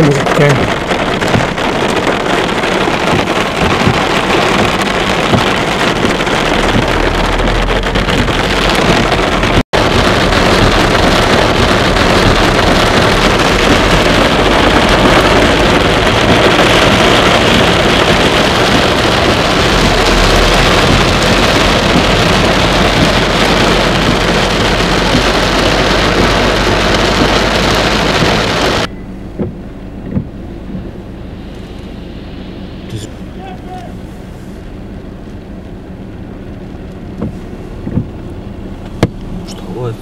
absolute То есть... Что вот.